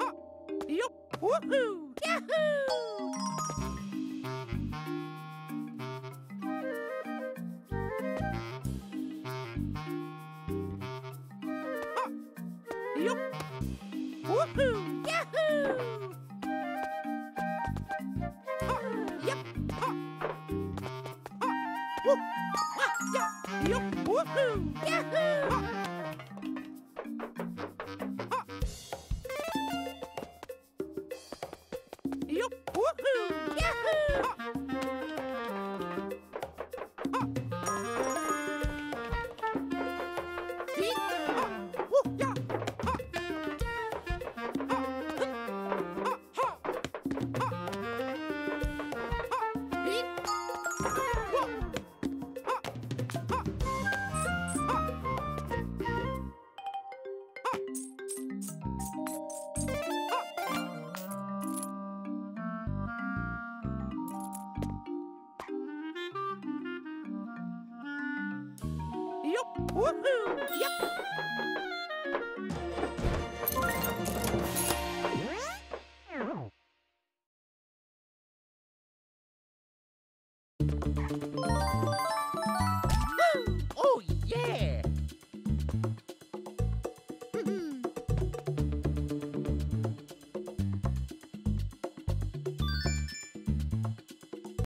Oh, yup! Woohoo! Yahoo! Oh, yup! Woohoo! Yahoo! Oh, woohoo! Yahoo! Yep. Woohoo! Yep.